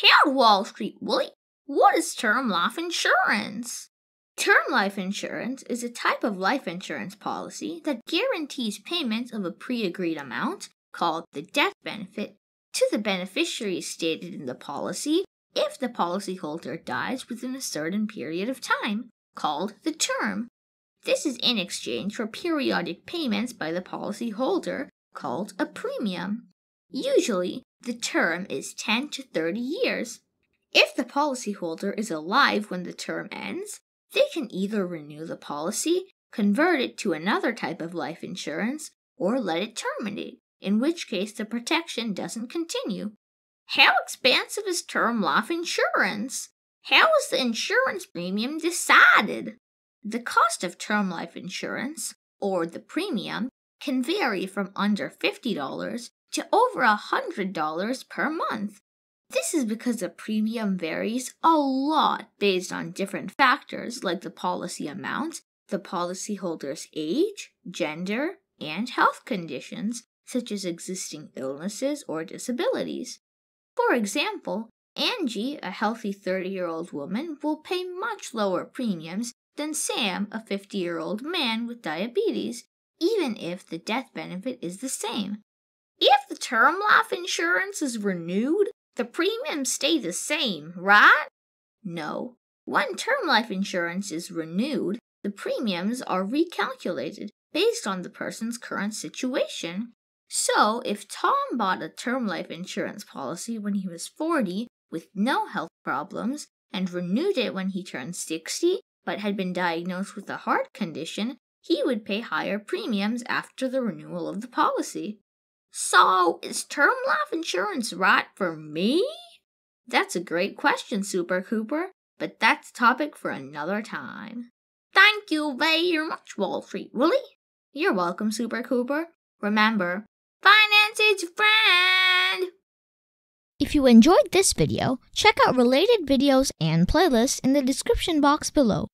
Hail Wall Street Willie! What is term life insurance? Term life insurance is a type of life insurance policy that guarantees payments of a pre agreed amount, called the death benefit, to the beneficiary stated in the policy if the policyholder dies within a certain period of time, called the term. This is in exchange for periodic payments by the policyholder, called a premium. Usually, the term is 10 to 30 years. If the policyholder is alive when the term ends, they can either renew the policy, convert it to another type of life insurance, or let it terminate, in which case the protection doesn't continue. How expansive is term life insurance? How is the insurance premium decided? The cost of term life insurance, or the premium, can vary from under $50 to over $100 per month. This is because the premium varies a lot based on different factors like the policy amount, the policyholder's age, gender, and health conditions, such as existing illnesses or disabilities. For example, Angie, a healthy 30 year old woman, will pay much lower premiums than Sam, a 50 year old man with diabetes, even if the death benefit is the same. If the term life insurance is renewed, the premiums stay the same, right? No. When term life insurance is renewed, the premiums are recalculated based on the person's current situation. So, if Tom bought a term life insurance policy when he was 40 with no health problems and renewed it when he turned 60 but had been diagnosed with a heart condition, he would pay higher premiums after the renewal of the policy. So, is term life insurance right for me? That's a great question, Super Cooper, but that's a topic for another time. Thank you very much, Wall Street Willie. You're welcome, Super Cooper. Remember, finance is friend. If you enjoyed this video, check out related videos and playlists in the description box below.